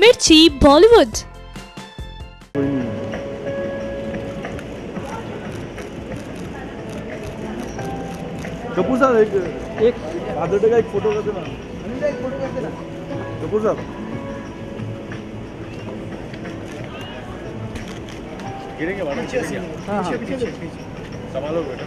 मिर्ची बॉलीवुड। कपूर साहब एक एक फादर डे का एक फ़ोटो करते ना। एक फ़ोटो करते ना कपूर साहब। गिरेंगे मैडम गिरेंगे। हाँ हाँ संभालो बेटा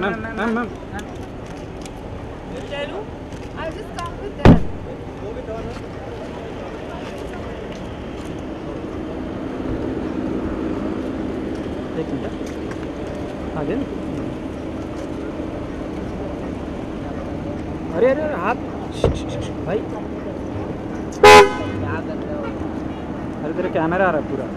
ma'am ma'am ma'am I'll just come with them. एक मिनट आगे अरे अरे हाथ श्श, श्श, श्श, भाई अरे तेरा कैमरा आ रहा है पूरा